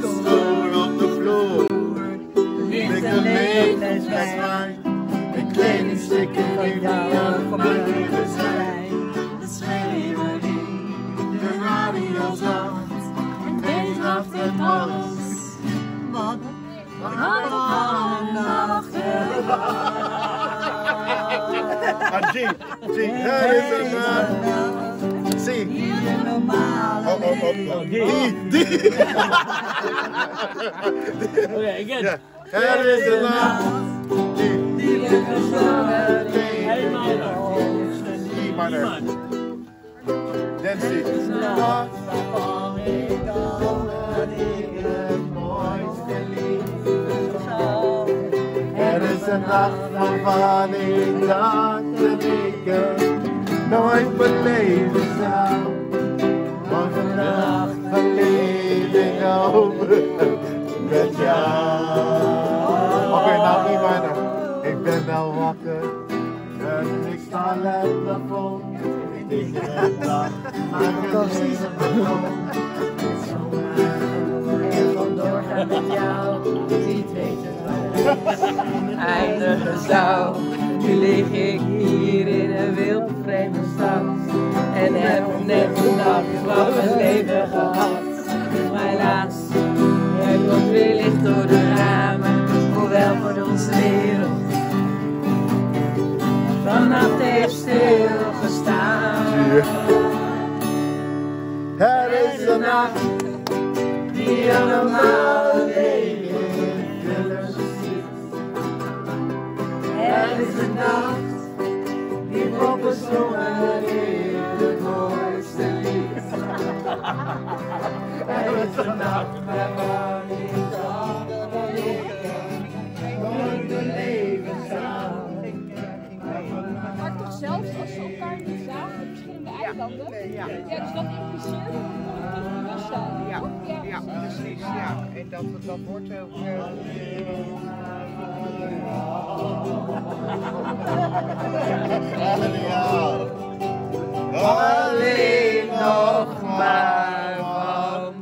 stoel op de vloer. Ligt een levenswijn. Een kledingstukken van jou voor mijn leven zijn. De schreeuwerie, de radio zacht. En deze nacht het alles. Wat Maar zing, zing, er is een nacht. Er is een nacht. Die. Hey, minor. E minor. Dan C. Nacht waarvan ik altijd het mooiste lied zou. Er is een nacht waarvan ik dacht dat ik het nooit beleven zou. met jou. Oké, nou niet bijna. Ik ben wel wakker en ik sta het plafond. Ik denk het dag, maar ik kan niet En vandoor gaan met jou, niet weten waar het eindigen zou. Nu lig ik hier in een wild vreemde stad en heb net de dag van mijn leven gehad. Maar helaas, komt weer licht door de ramen, hoewel voor onze wereld vannacht heeft stilgestaan. Er is een nacht Die allemaal zien. Er is een nacht die poppen zongen in het mooiste lied. Er is een nacht Ja. dus dat impliceert bewustzijn. Ja, ja, precies. Ja. En dat, dat wordt ook. eh, Alleen nog maar van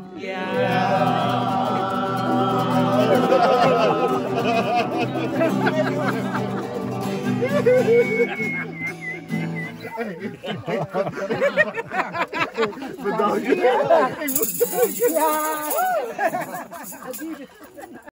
Bedankt.